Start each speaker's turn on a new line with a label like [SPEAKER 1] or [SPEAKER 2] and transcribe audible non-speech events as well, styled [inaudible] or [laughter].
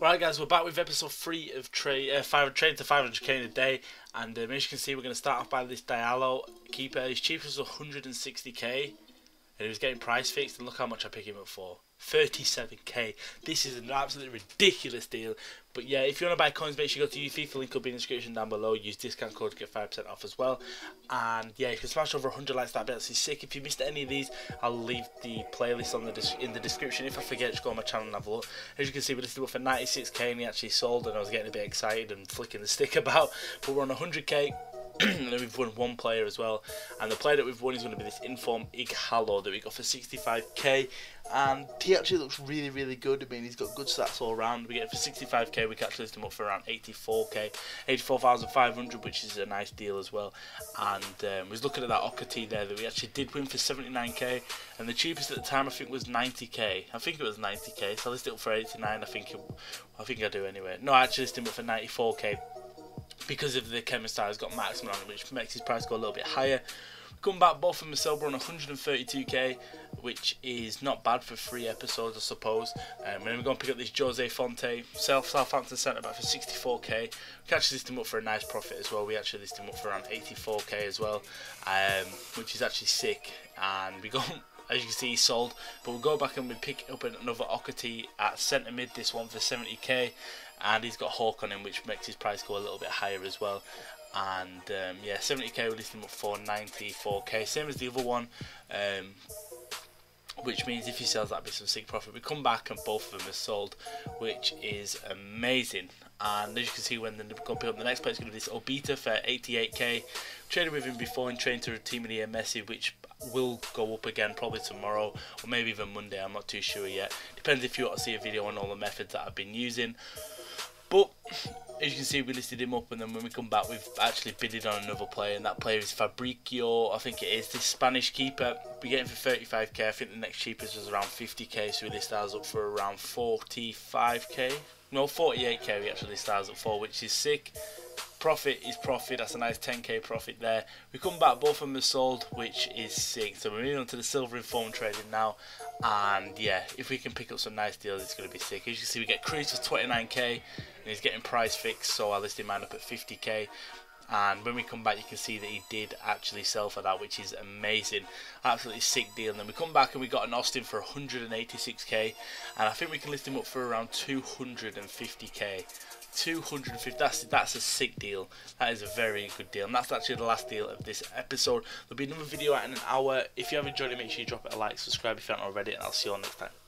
[SPEAKER 1] Right guys, we're back with episode 3 of trade, uh, five, to 500k in a day and um, as you can see we're going to start off by this Diallo keeper, his cheapest was 160k and he was getting price fixed and look how much I pick him up for. 37k. This is an absolutely ridiculous deal. But yeah, if you want to buy coins, make sure you go to UFIFA. Link will be in the description down below. Use discount code to get 5% off as well. And yeah, you can smash over 100 likes. That'd be absolutely sick. If you missed any of these, I'll leave the playlist on the in the description. If I forget, just go on my channel and have a look. As you can see, we listed up for 96k and he actually sold, and I was getting a bit excited and flicking the stick [laughs] about. But we're on 100k. [clears throat] and then we've won one player as well. And the player that we've won is going to be this Inform Ighalo that we got for 65k. And he actually looks really, really good. I mean, he's got good stats all around. We get for 65k. We can actually list him up for around 84k, 84,500, which is a nice deal as well. And um, was looking at that Okati there that we actually did win for 79k. And the cheapest at the time, I think, was 90k. I think it was 90k. So I listed it up for 89. I think it, I think I do anyway. No, I actually listed him up for 94k because of the chemist has got Max on which makes his price go a little bit higher. Come back, both them are on 132k, which is not bad for three episodes, I suppose. Um, and then we're going to pick up this Jose Fonte, South Southampton centre back for 64k. We actually list him up for a nice profit as well. We actually list him up for around 84k as well, um, which is actually sick. And we go [laughs] as you can see, he's sold. But we'll go back and we pick up another Okati at centre mid, this one for 70k. And he's got Hawk on him, which makes his price go a little bit higher as well. And um, yeah, 70k, we list him up for 94k, same as the other one. Um, which means if he sells that'd be some sick profit. We come back and both of them are sold, which is amazing. And as you can see, when they're going up the next player, is going to be this Obita for 88k. Traded with him before and trained to a team in the Messi, which will go up again probably tomorrow or maybe even Monday. I'm not too sure yet. Depends if you want to see a video on all the methods that I've been using. But as you can see, we listed him up, and then when we come back, we've actually bidded on another player, and that player is Fabricio. I think it is this Spanish keeper. We get him for 35k. I think the next cheapest was around 50k, so we list ours up for around 45k. No, 48k. We actually list ours up for, which is sick profit is profit. That's a nice 10k profit there. We come back, both of them are sold, which is sick. So we're moving on to the silver inform trading now. And yeah, if we can pick up some nice deals, it's going to be sick. As you can see, we get Cruz for 29k, and he's getting price fixed. So I listed mine up at 50k and when we come back you can see that he did actually sell for that which is amazing. Absolutely sick deal. And then we come back and we got an Austin for 186k and I think we can list him up for around 250k 250 that's that's a sick deal. That is a very good deal. And that's actually the last deal of this episode. There'll be another video out in an hour. If you have enjoyed it make sure you drop it a like subscribe if you haven't already and I'll see you all next time